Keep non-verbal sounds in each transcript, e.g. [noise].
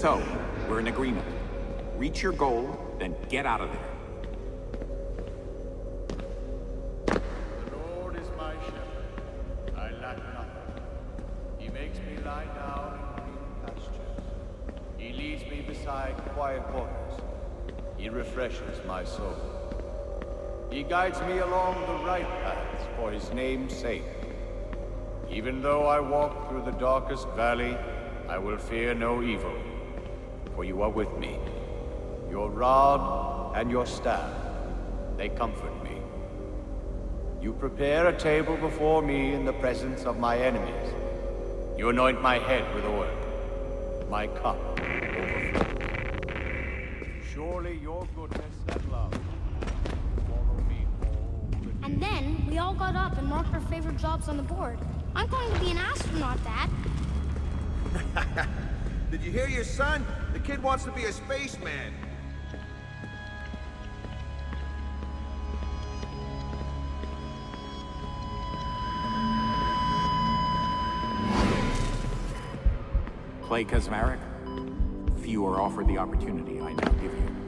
So, we're in agreement. Reach your goal, then get out of there. Guides me along the right paths for his name's sake. Even though I walk through the darkest valley, I will fear no evil, for you are with me. Your rod and your staff, they comfort me. You prepare a table before me in the presence of my enemies. You anoint my head with oil. My cup overflows. Surely your goodness and love follow me all the And then we all got up and marked our favorite jobs on the board. I'm going to be an astronaut, Dad. [laughs] Did you hear your son? The kid wants to be a spaceman. Clay Kaczmarek, few are offered the opportunity I now give you.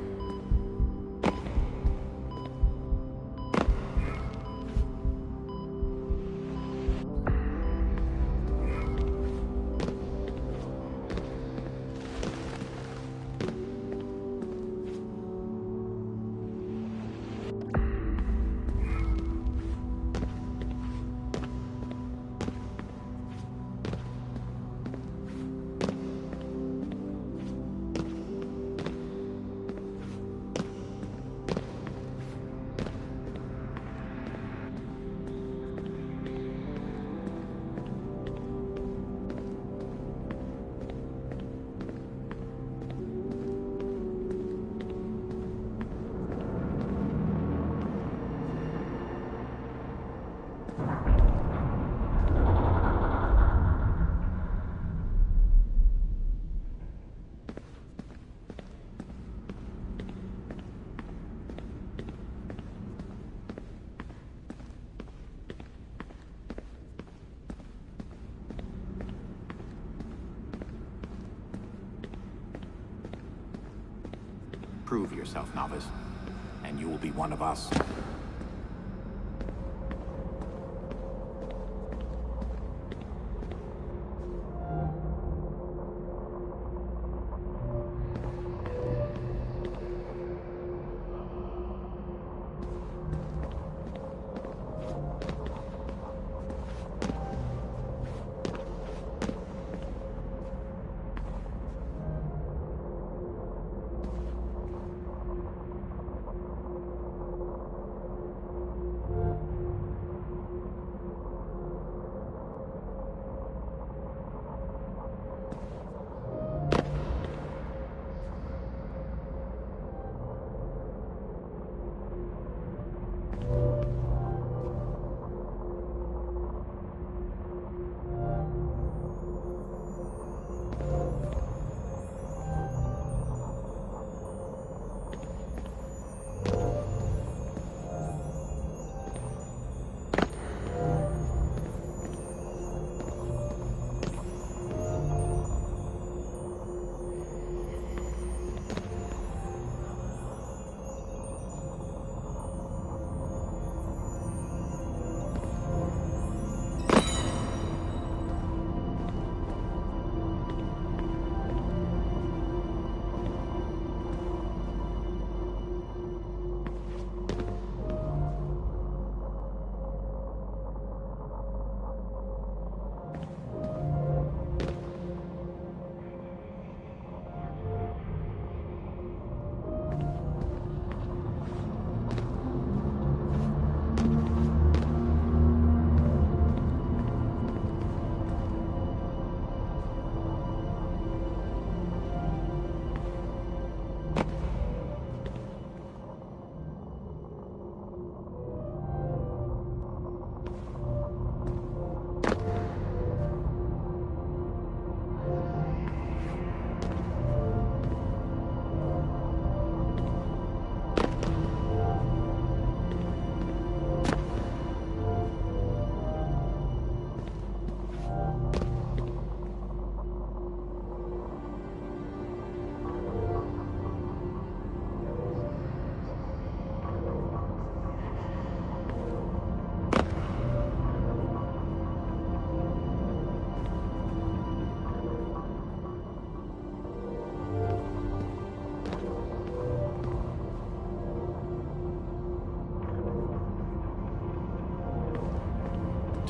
Yourself, novice, and you will be one of us.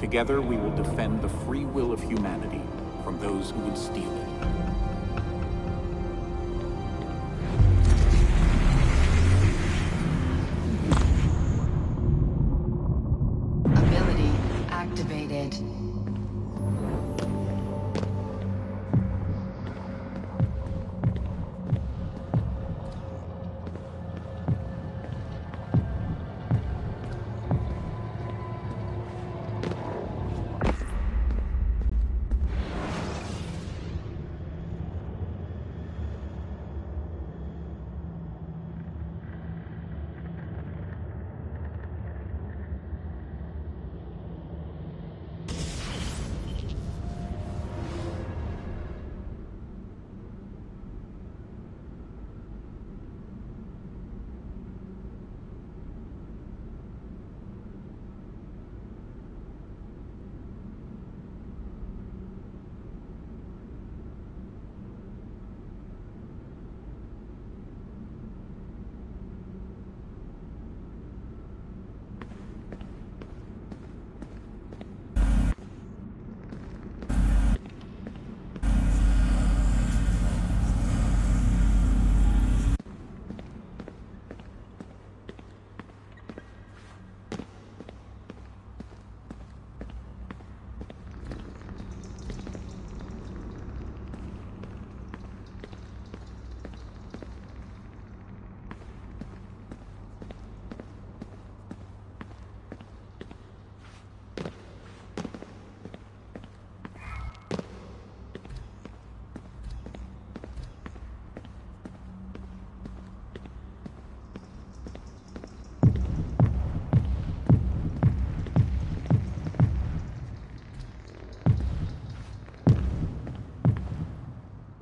Together we will defend the free will of humanity from those who would steal it.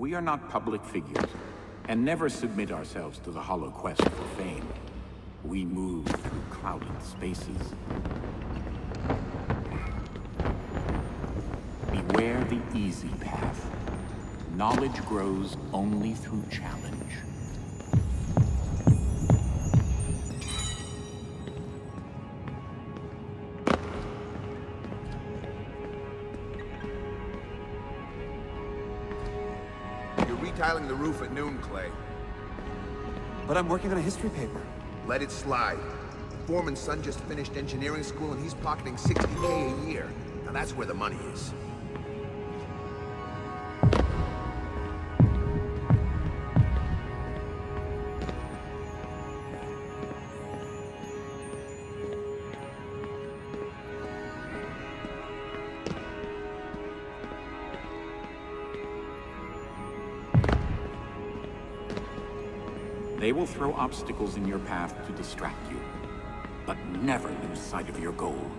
We are not public figures, and never submit ourselves to the hollow quest for fame. We move through clouded spaces. Beware the easy path. Knowledge grows only through challenge. Clay. But I'm working on a history paper. Let it slide. Foreman's son just finished engineering school and he's pocketing 60k a year. Now that's where the money is. Throw obstacles in your path to distract you, but never lose sight of your goal.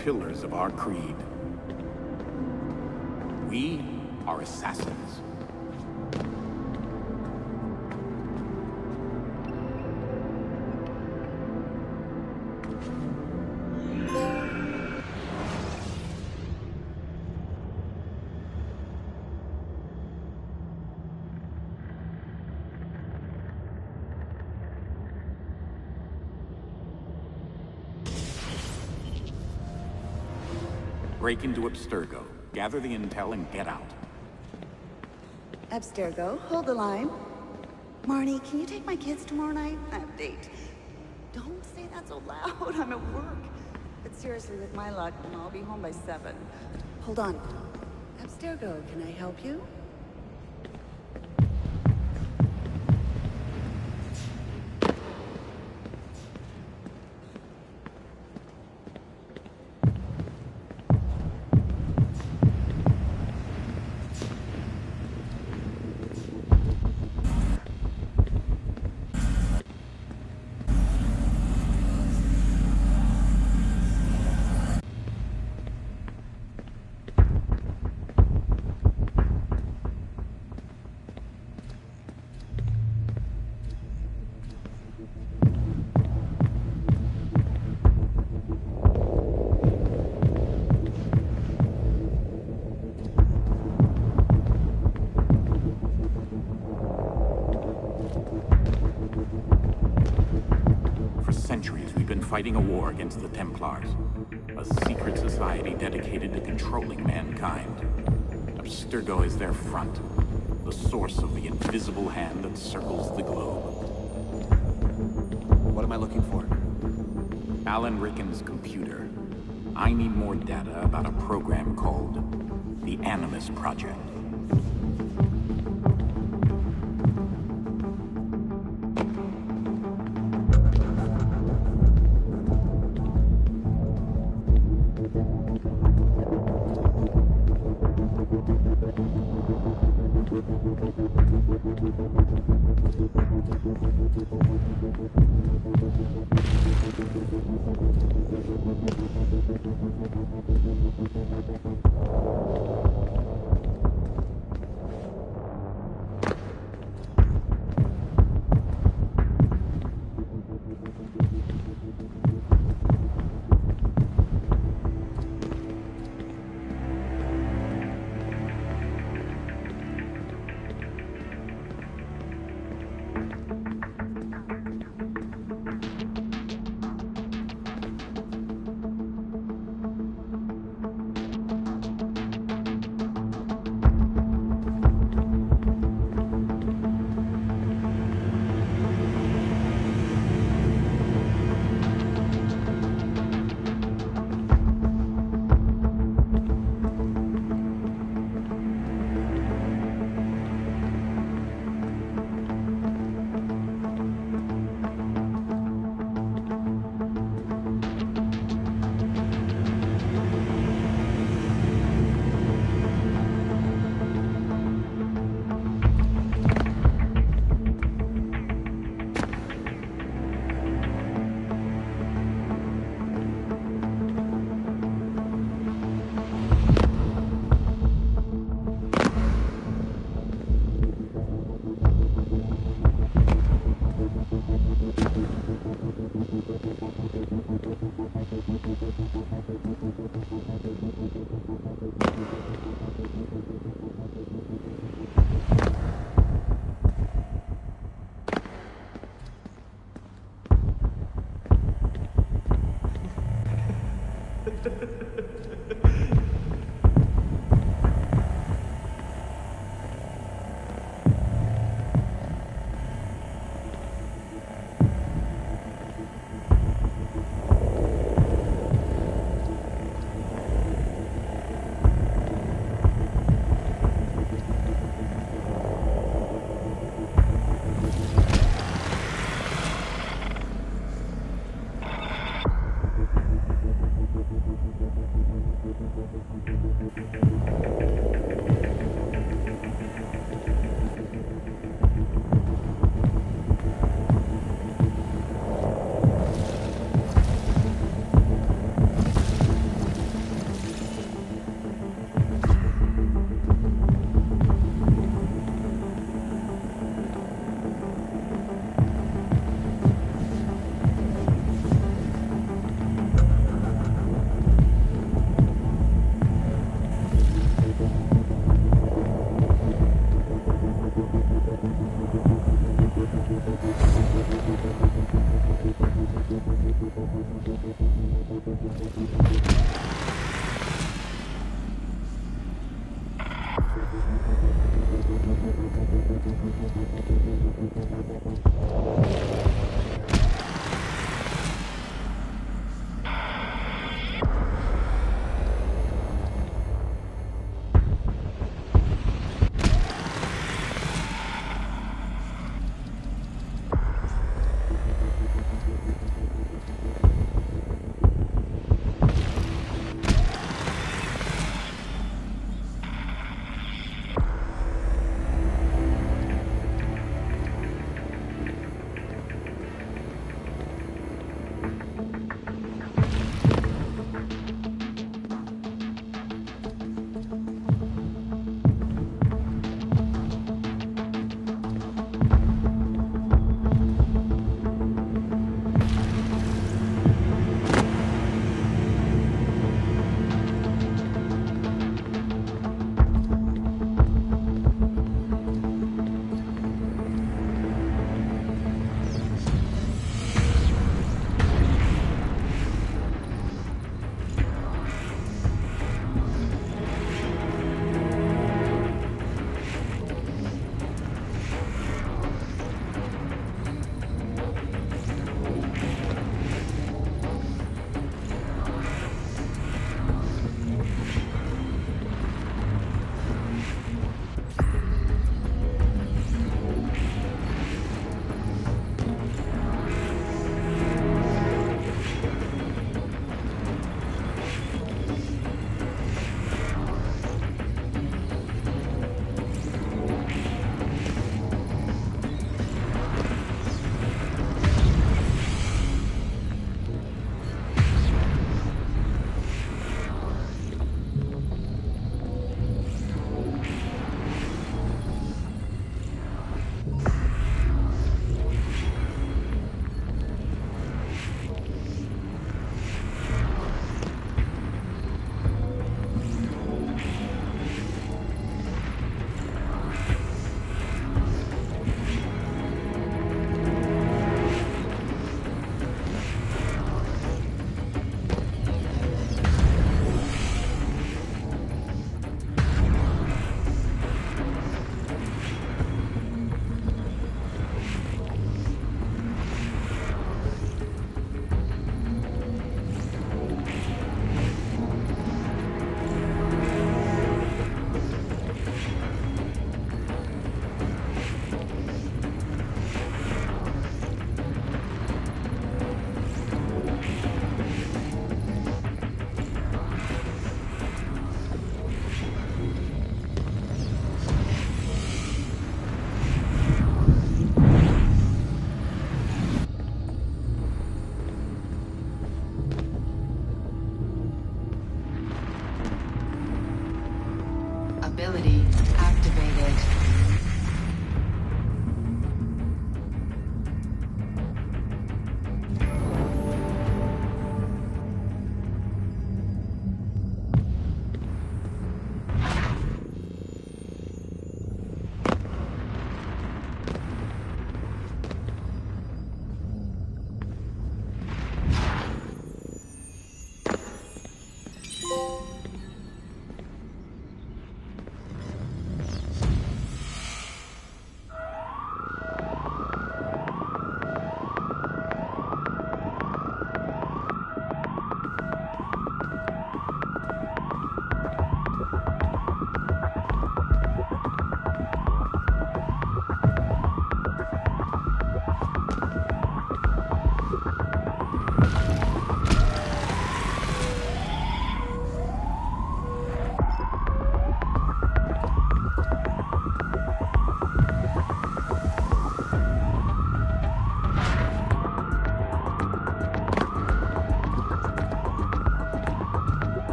Pillars of our creed. Break into Abstergo, gather the intel, and get out. Abstergo, hold the line. Marnie, can you take my kids tomorrow night? I have a date. Don't say that so loud. [laughs] I'm at work. But seriously, with my luck, I'll be home by seven. Hold on. Abstergo, can I help you? Fighting a war against the Templars. A secret society dedicated to controlling mankind. Abstergo is their front. The source of the invisible hand that circles the globe. What am I looking for? Alan Rikkin's computer. I need more data about a program called the Animus Project.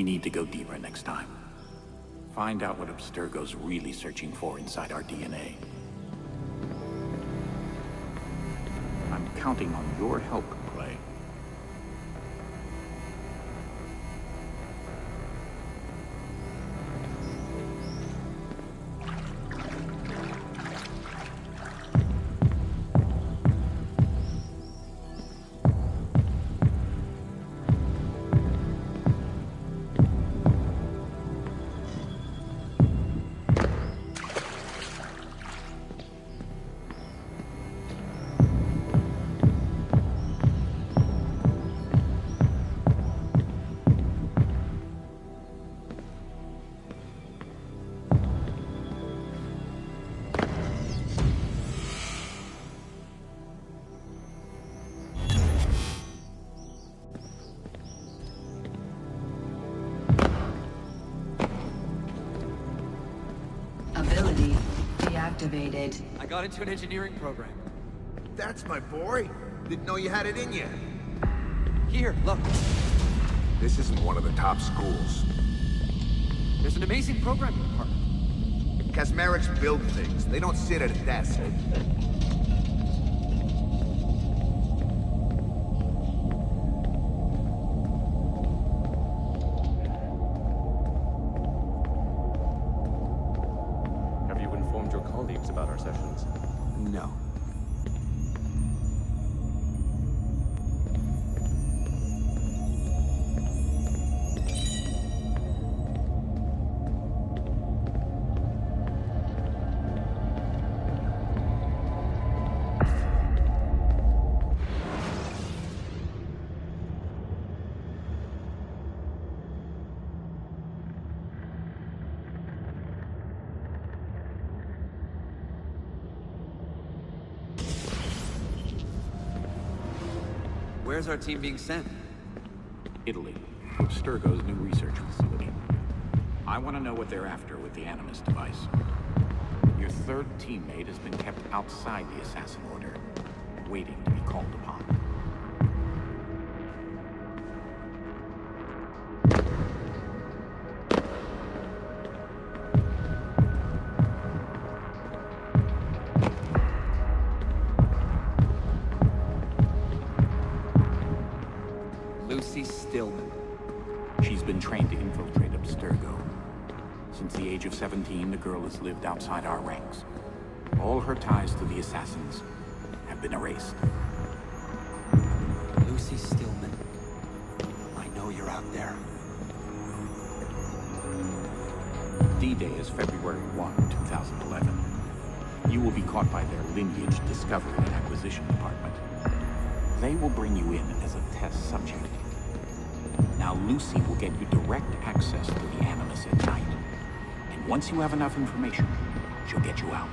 We need to go deeper next time. Find out what Abstergo's really searching for inside our DNA. I'm counting on your help, deactivated. I got into an engineering program. That's my boy. Didn't know you had it in you. Here, look. This isn't one of the top schools. There's an amazing programming department. Kaczmareks build things. They don't sit at a desk. Our team being sent? Italy, to Abstergo's new research facility. I want to know what they're after with the Animus device. Your third teammate has been kept outside the Assassin Order, waiting to be called upon. 17, has lived outside our ranks. All her ties to the Assassins have been erased. Lucy Stillman. I know you're out there. D-Day is February 1, 2011. You will be caught by their Lineage Discovery and Acquisition Department. They will bring you in as a test subject. Now Lucy will get you direct access to the Animus at night. Once you have enough information, she'll get you out.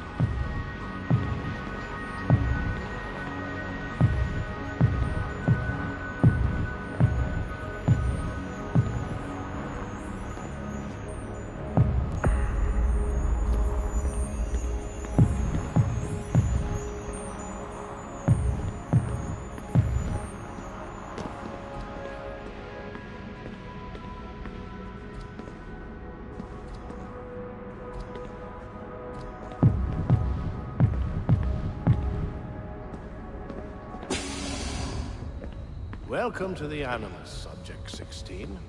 Welcome to the Animus, Subject 16.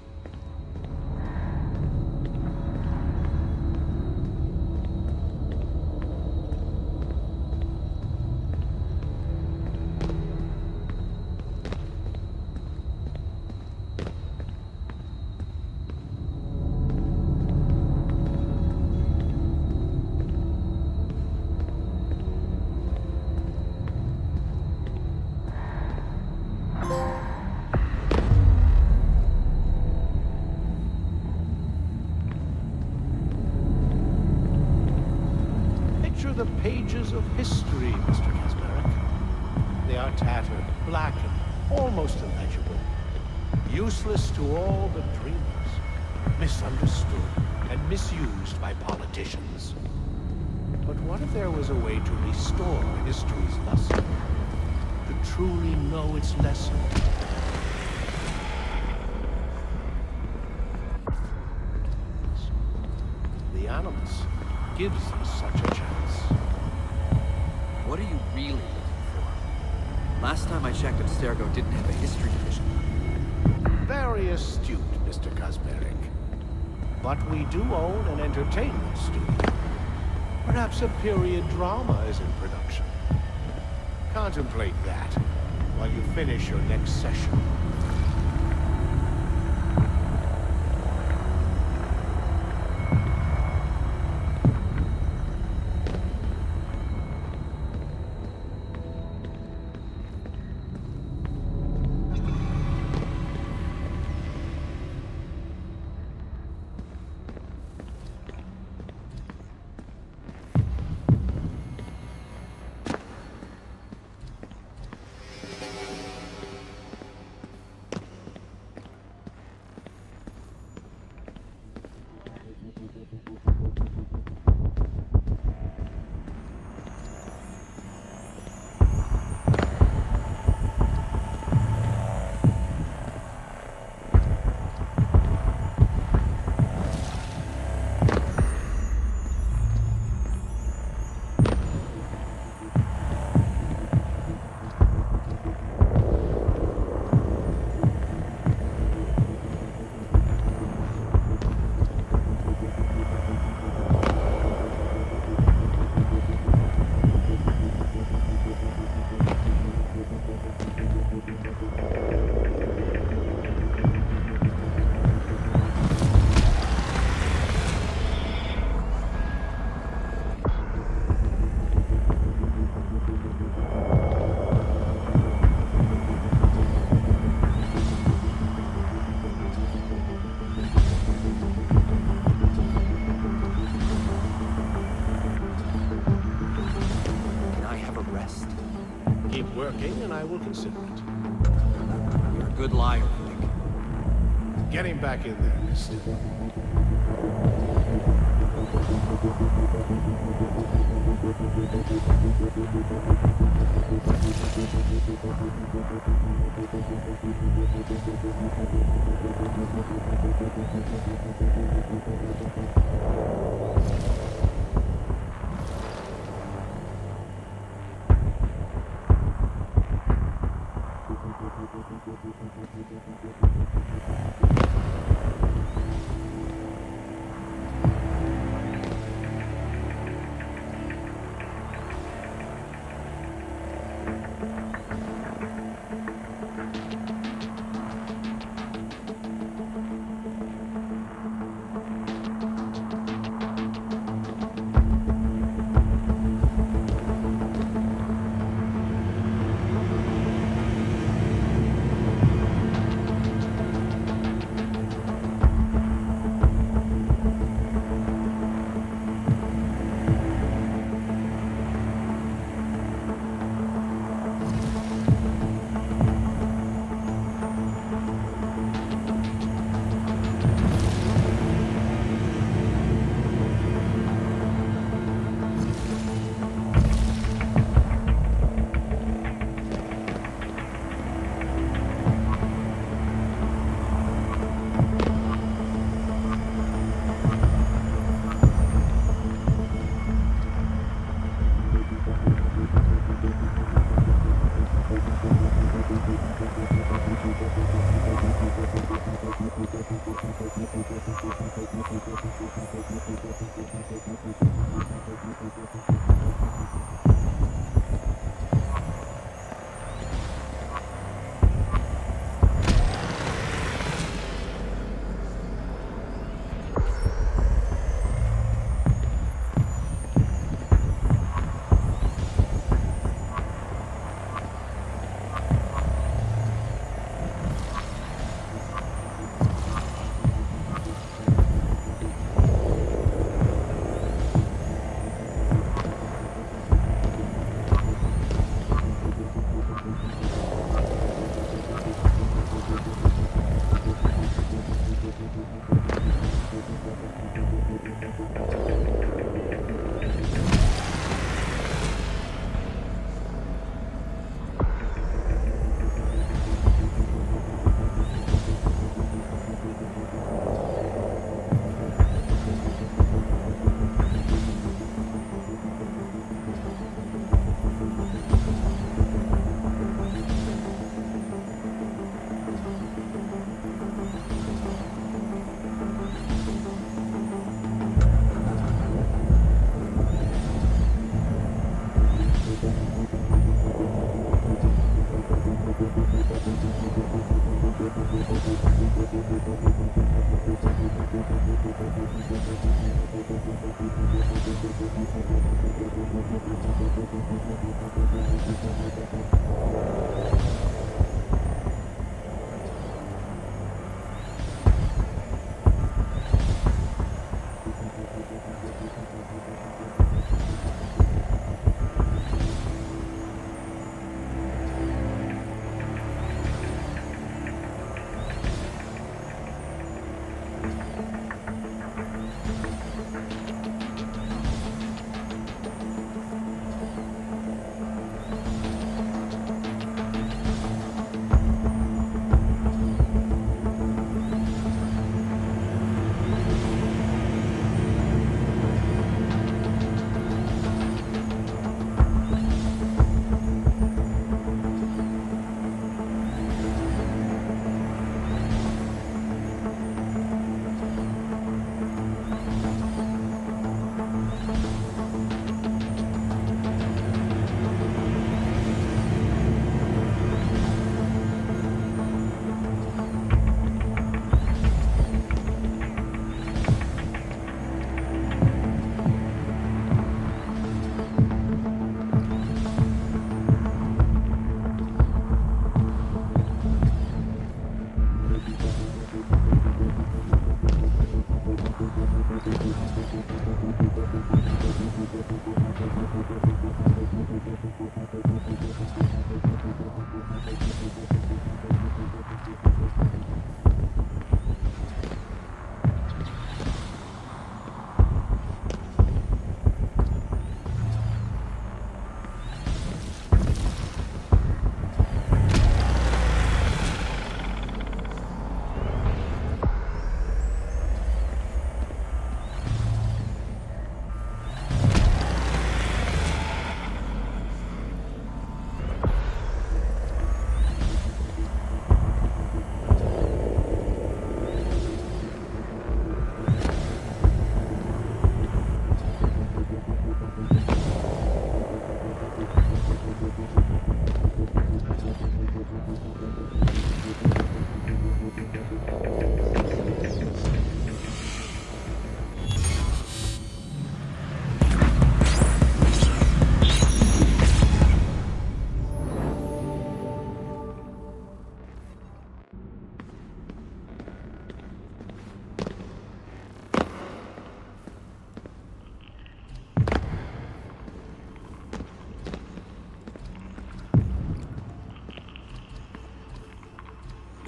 Perhaps a period drama is in production. Contemplate that while you finish your next session. Stupid.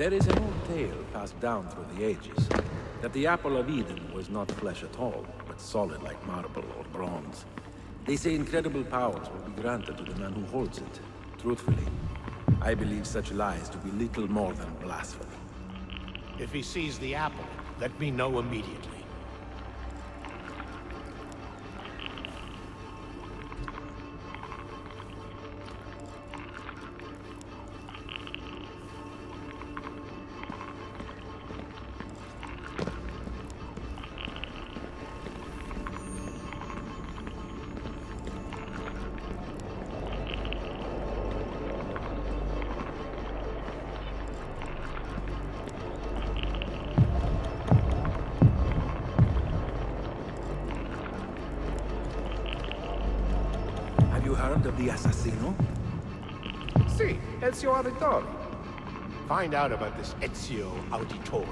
There is an old tale passed down through the ages, that the Apple of Eden was not flesh at all, but solid like marble or bronze. They say incredible powers will be granted to the man who holds it. Truthfully, I believe such lies to be little more than blasphemy. If he sees the apple, let me know immediately. Ezio Auditore. Find out about this Ezio Auditore.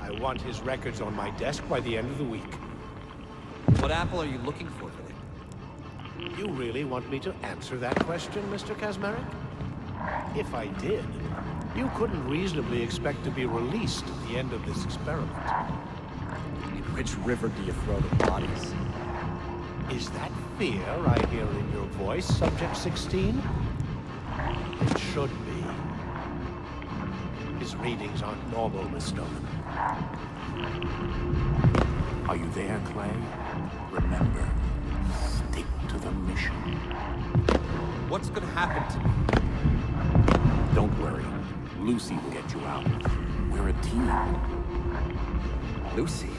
I want his records on my desk by the end of the week. What apple are you looking for today? You really want me to answer that question, Mr. Kaczmarek? If I did, you couldn't reasonably expect to be released at the end of this experiment. In which river do you throw the bodies? Is that fear I hear in your voice, Subject 16? It should be. His readings aren't normal, Stone. Are you there, Clay? Remember, stick to the mission. What's gonna happen to me? Don't worry. Lucy will get you out. We're a team. Lucy?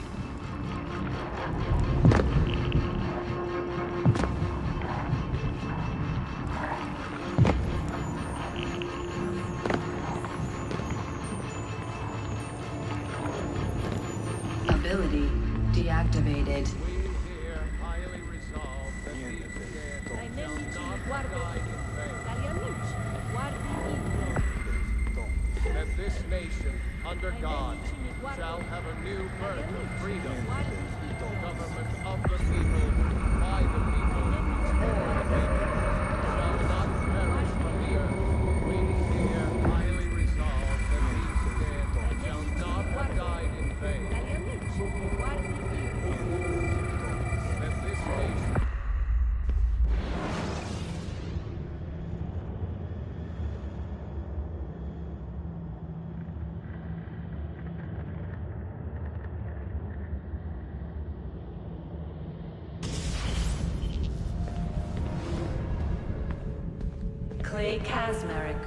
Clay Kaczmarek,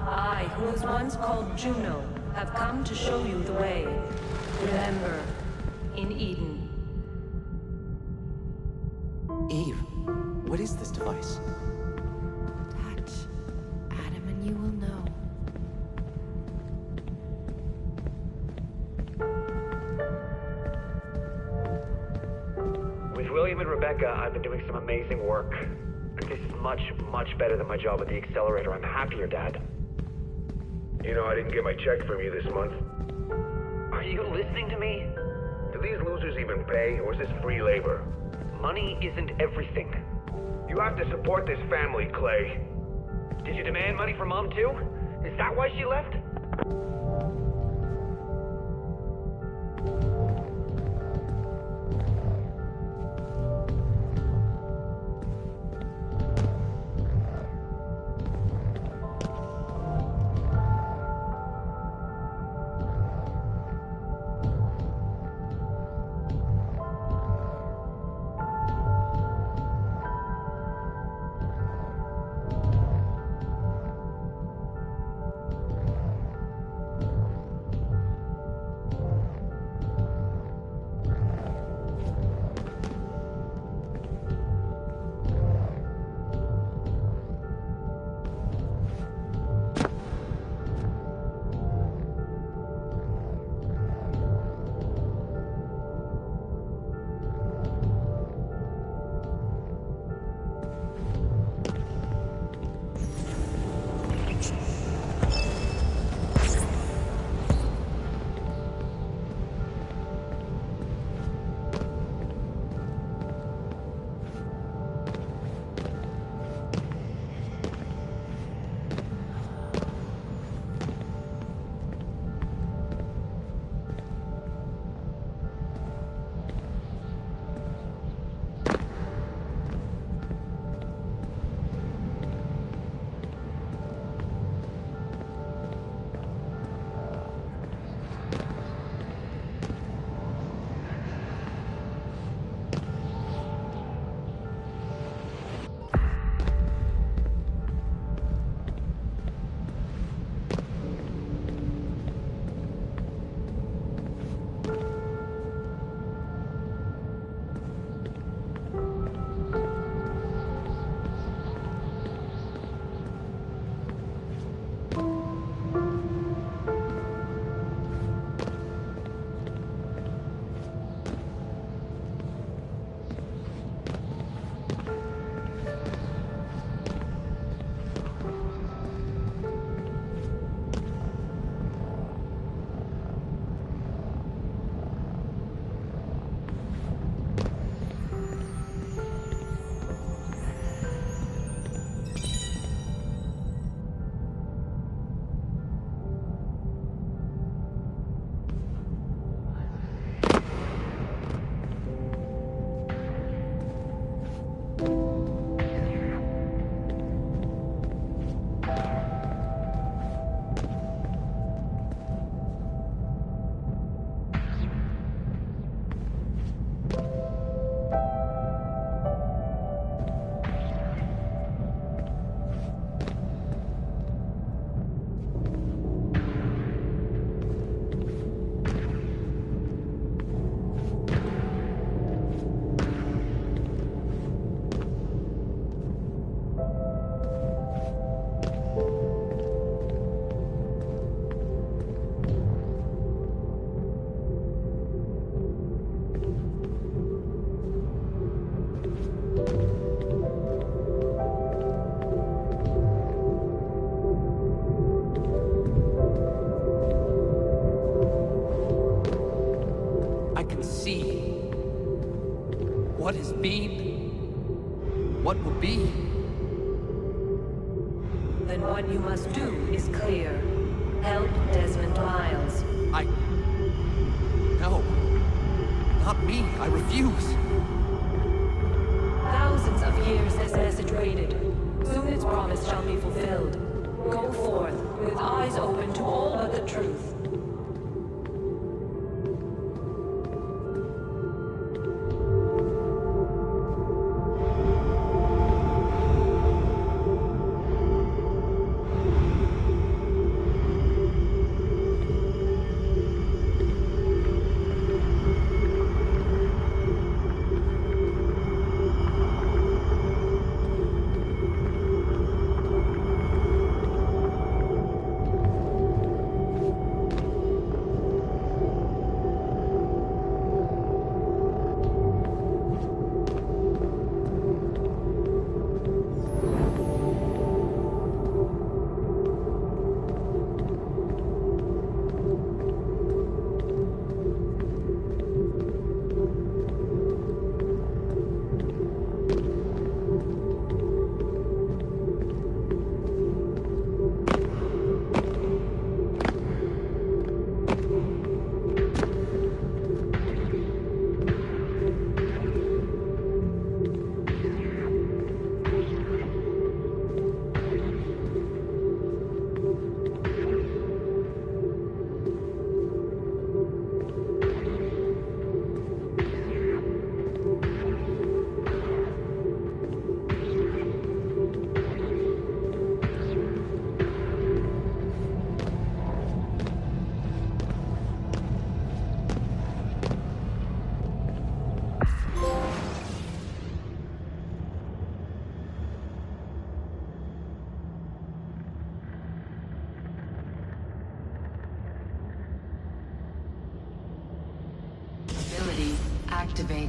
I, who was once called Juno, have come to show you the way. Remember, in Eden. Eve, what is this device? Touch. Adam and you will know. With William and Rebecca, I've been doing some amazing work. Much, much better than my job at the accelerator. I'm happier, Dad. You know, I didn't get my check from you this month. Are you listening to me? Do these losers even pay, or is this free labor? Money isn't everything. You have to support this family, Clay. Did you demand money from Mom too? Is that why she left?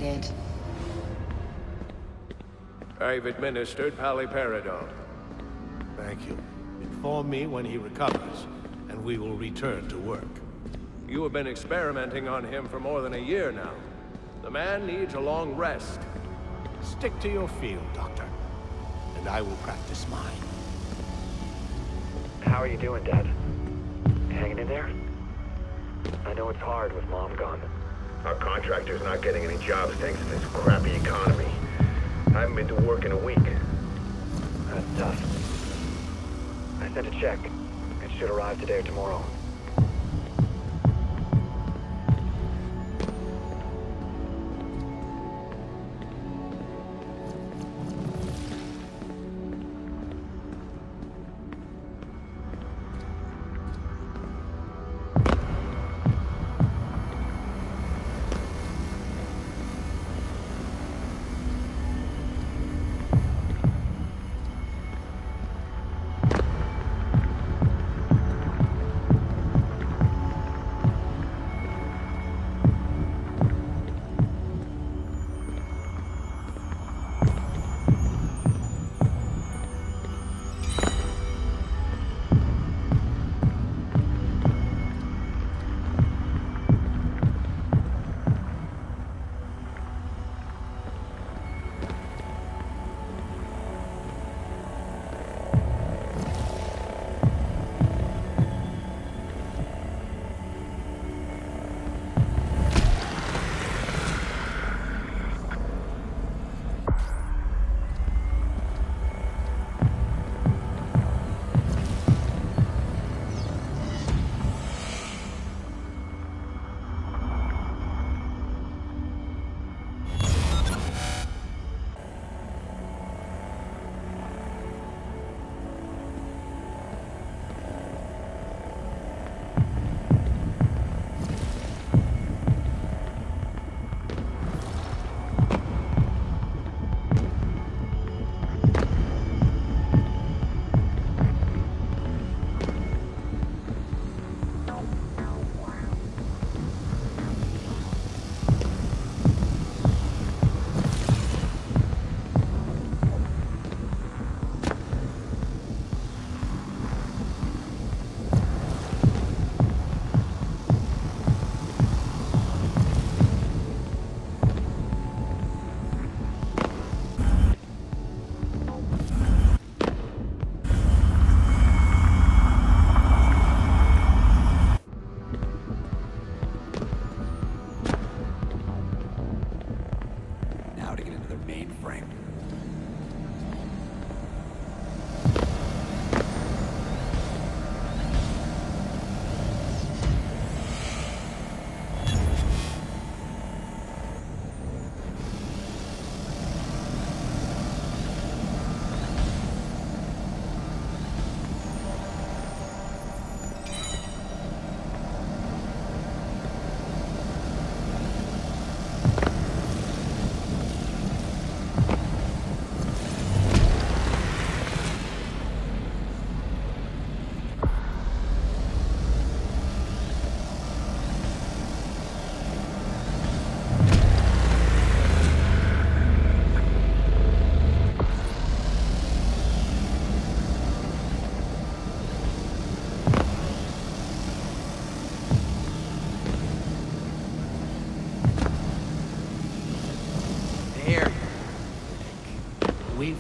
Deactivated. I've administered paliperidone. Thank you. Inform me when he recovers, and we will return to work. You have been experimenting on him for more than a year now. The man needs a long rest. Stick to your field, Doctor, and I will practice mine. How are you doing, Dad? Hanging in there? I know it's hard with Mom gone. Our contractor's not getting any jobs thanks to this crappy economy. I haven't been to work in a week. That's tough. I sent a check. It should arrive today or tomorrow.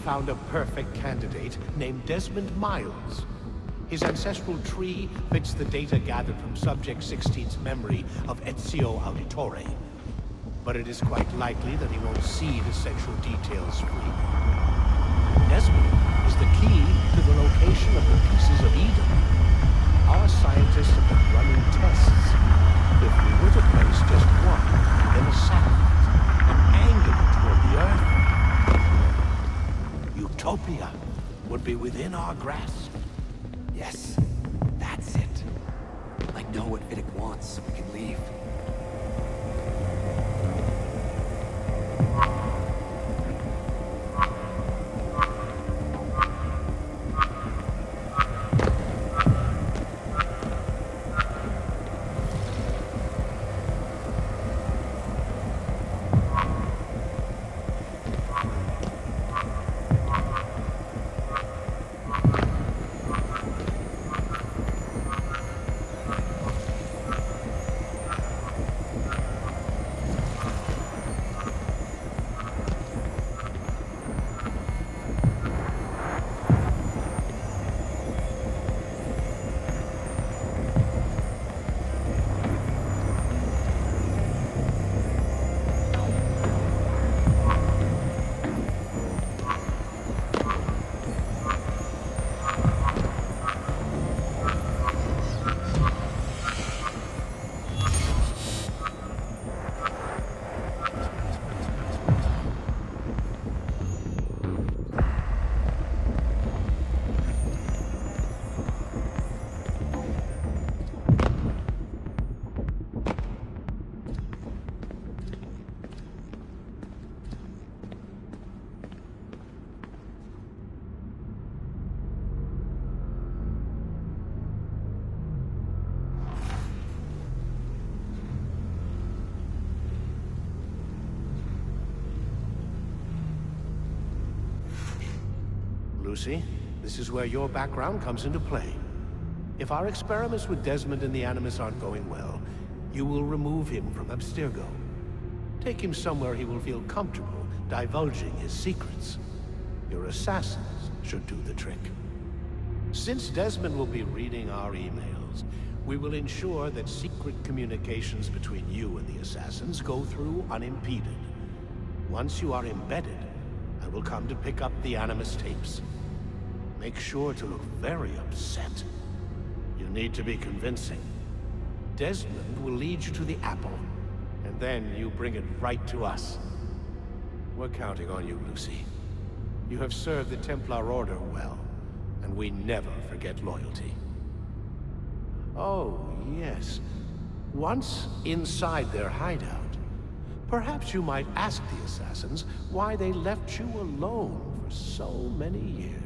Found a perfect candidate named Desmond Miles. His ancestral tree fits the data gathered from Subject 16's memory of Ezio Auditore. But it is quite likely that he won't see the central details freely. Desmond is the key to the location of the pieces of Eden. Our scientists have been running tests. If we were to place just one, then a satellite, and angle it toward the Earth, utopia would be within our grasp. Yes, that's it. I know what Vidic wants. We can leave. Where your background comes into play. If our experiments with Desmond and the Animus aren't going well, you will remove him from Abstergo. Take him somewhere he will feel comfortable divulging his secrets. Your assassins should do the trick. Since Desmond will be reading our emails, we will ensure that secret communications between you and the assassins go through unimpeded. Once you are embedded, I will come to pick up the Animus tapes. Make sure to look very upset. You need to be convincing. Desmond will lead you to the apple, and then you bring it right to us. We're counting on you, Lucy. You have served the Templar Order well, and we never forget loyalty. Oh, yes. Once inside their hideout, perhaps you might ask the assassins why they left you alone for so many years.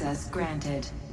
Access granted.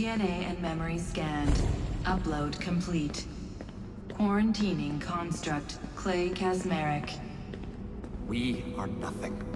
DNA and memory scanned. Upload complete. Quarantining construct, Clay Kaczmarek. We are nothing.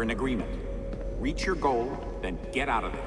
We're in agreement. Reach your goal, then get out of there.